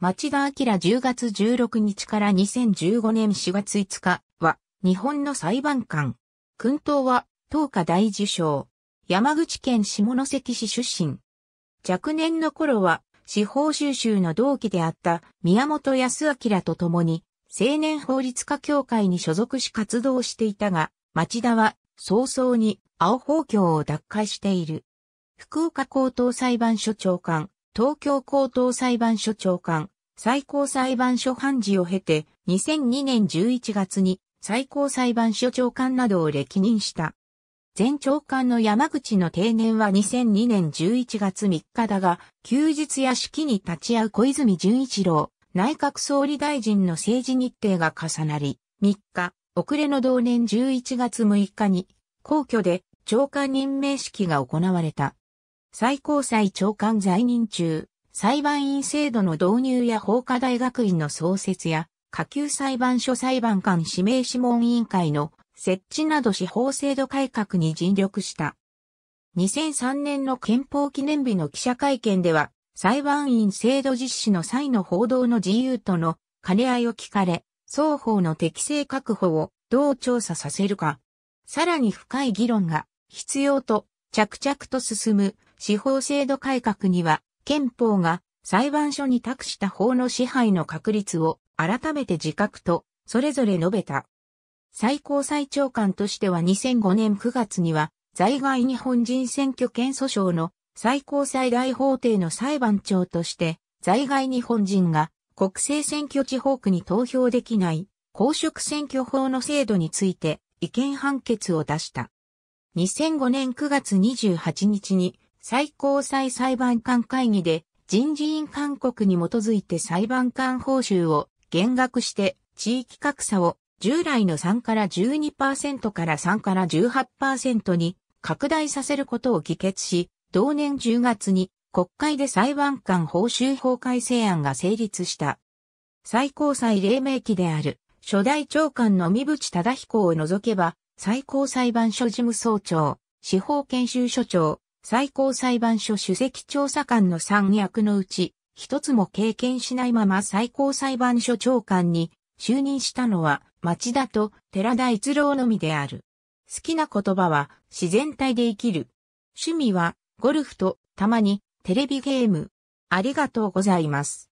町田明10月16日から2015年4月5日は、日本の裁判官。訓東は、東華大受賞。山口県下関市出身。若年の頃は、司法修習の同期であった宮本康明と共に、青年法律家協会に所属し活動していたが、町田は早々に青法教を脱会している。福岡高等裁判所長官、東京高等裁判所長官、最高裁判所判事を経て、2002年11月に最高裁判所長官などを歴任した。前長官の山口の定年は2002年11月3日だが、休日や式に立ち会う小泉純一郎、内閣総理大臣の政治日程が重なり、3日、遅れの同年11月6日に、皇居で長官任命式が行われた。最高裁長官在任中、裁判員制度の導入や法科大学院の創設や、下級裁判所裁判官指名諮問委員会の設置など司法制度改革に尽力した。2003年の憲法記念日の記者会見では、裁判員制度実施の際の報道の自由との兼ね合いを聞かれ、双方の適正確保をどう調査させるか、さらに深い議論が必要と着々と進む司法制度改革には、憲法が裁判所に託した法の支配の確立を改めて自覚とそれぞれ述べた。最高裁長官としては2005年9月には在外日本人選挙権訴訟の最高裁大法廷の裁判長として在外日本人が国政選挙地方区に投票できない公職選挙法の制度について意見判決を出した。2005年9月28日に最高裁裁判官会議で人事院勧告に基づいて裁判官報酬を減額して地域格差を従来の3から12%から3から18%に拡大させることを議決し、同年10月に国会で裁判官報酬法改正案が成立した。最高裁黎明期である初代長官の三淵忠彦を除けば、最高裁判所事務総長、司法研修所長、最高裁判所主席調査官の三役のうち、一つも経験しないまま最高裁判所長官に就任したのは町田と寺田一郎のみである。好きな言葉は自然体で生きる。趣味はゴルフとたまにテレビゲーム。ありがとうございます。